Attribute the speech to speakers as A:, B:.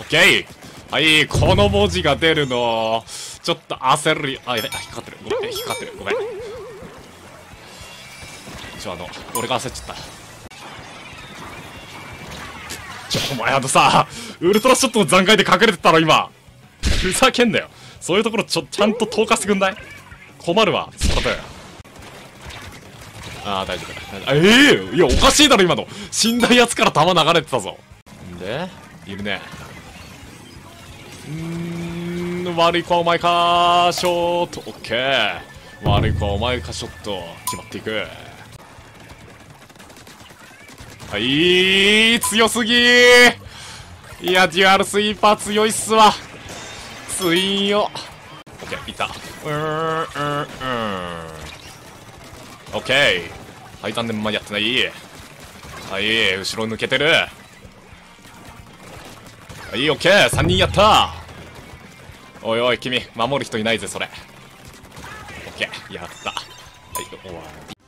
A: オッケーはいこの文字が出るの。ちょっと焦る。あやべあ引ってる。ごめん引ってる。ごめん。ちょあの俺が焦っちゃった。ちょお前あのさウルトラショットの残骸で隠れてたろ今。ふざけんなよ。そういうところちょちゃんと投下してくんない？困るわ。それでああ大丈夫だ。ええいやおかしいだろ今の。死んだやつから弾流れてたぞ。んで？いるね。うん悪い子はお前かショート。オッケー悪い子はお前かショット。決まっていく。はい強すぎいやデュアルスイーパー強いっすわ。ツインよ。オッケーいった。うーんうんうん。オッケーはい残念まやってない。はい後ろ抜けてる。いいオッケー3人やった。おいおい君守る人いないぜそれ。オッケーやった。はい終わり。